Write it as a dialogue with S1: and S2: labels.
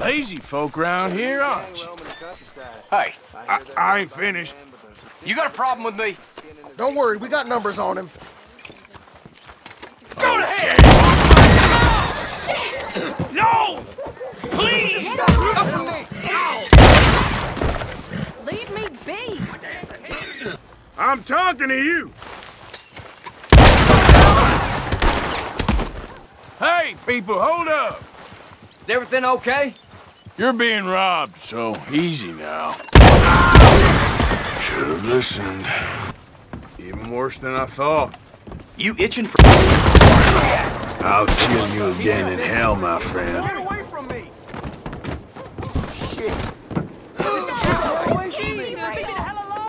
S1: Lazy folk around here, aren't you?
S2: Hey,
S1: I, I ain't finished.
S2: you got a problem with me?
S3: Don't worry, we got numbers on him.
S2: Go to hell! No! Please!
S4: Leave me be!
S1: I'm talking to you. Hey, people, hold up.
S2: Is everything okay?
S1: You're being robbed, so easy now. Should have listened. Even worse than I thought.
S2: You itching for...
S1: I'll kill you again in hell, my friend.